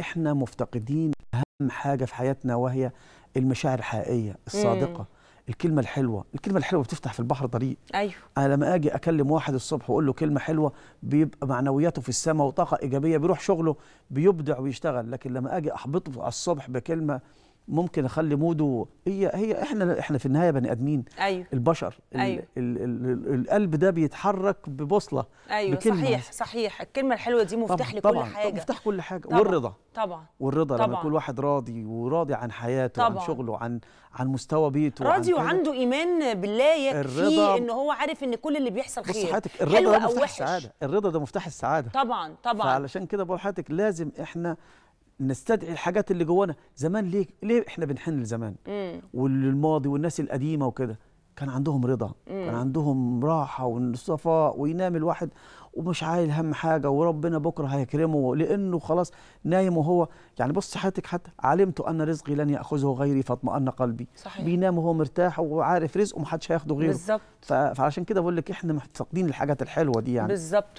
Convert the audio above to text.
إحنا مفتقدين أهم حاجة في حياتنا وهي المشاعر الحقيقية الصادقة. مم. الكلمة الحلوة الكلمة الحلوة بتفتح في البحر طريق. أيوه. أنا لما آجي أكلم واحد الصبح وأقول له كلمة حلوة بيبقى معنوياته في السماء وطاقة إيجابية بيروح شغله بيبدع ويشتغل. لكن لما آجي أحبطه على الصبح بكلمة ممكن أخلي موده هي هي إحنا إحنا في النهاية بني آدمين أيوه البشر ال- أيوه. ال ال ال القلب ده بيتحرك ببوصلة أيوه بكلمة. صحيح صحيح الكلمة الحلوة دي مفتاح لكل طبعا حاجة مفتاح كل حاجة طبعاً. والرضا طبعا والرضا لما طبعاً. يكون واحد راضي وراضي عن حياته طبعاً. شغله وعن عن مستوى بيته راضي. وعنده إيمان بالله يكفي ان هو عارف إن كل اللي بيحصل بص خير حضرتك حلو الرضا ده مفتاح. السعادة الرضا ده مفتاح السعادة طبعا طبعا فعلشان كده بقول لحضرتك لازم إحنا نستدعي الحاجات اللي جوانا. زمان ليه ليه إحنا بنحن لزمان؟ مم. والماضي والناس القديمة وكده. كان عندهم رضا كان عندهم راحة وصفاء وينام الواحد ومش عايل هم حاجة وربنا بكرة هيكرمه لأنه خلاص نايم وهو. يعني بص حياتك حتى علمت أن رزقي لن يأخذه غيري فاطمأن قلبي. صحيح. بينام وهو مرتاح وعارف رزقه محدش هياخده غيره. بالظبط. فعشان كده بقول لك إحنا مفتقدين الحاجات الحلوة دي يعني. بالظبط.